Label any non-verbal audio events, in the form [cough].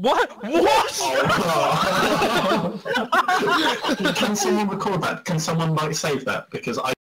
What? What? [laughs] Can someone record that? Can someone like save that? Because I